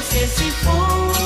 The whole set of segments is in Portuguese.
você se for.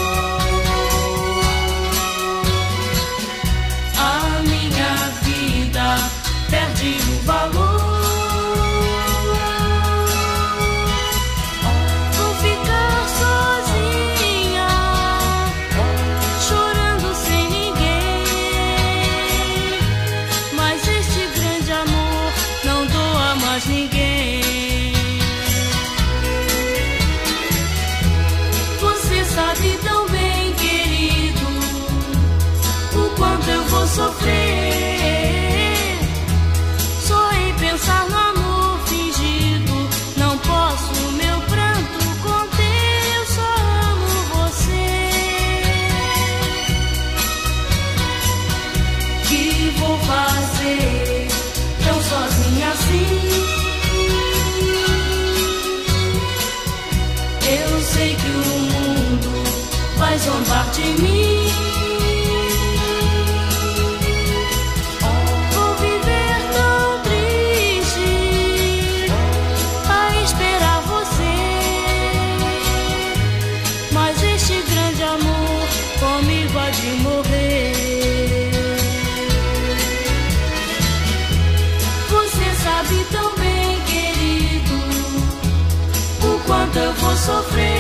Vai zombar de mim. Vou viver tão triste a esperar você. Mas este grande amor comigo há de morrer. Você sabe tão bem, querido, o quanto eu vou sofrer.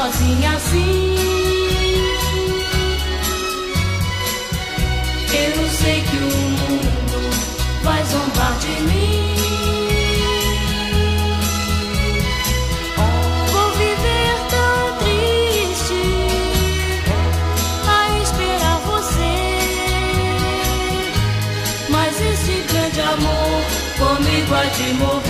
sozinha assim. Eu sei que o mundo vai zombar de mim. Oh, vou viver tão triste a esperar você, mas esse grande amor comigo há de morrer.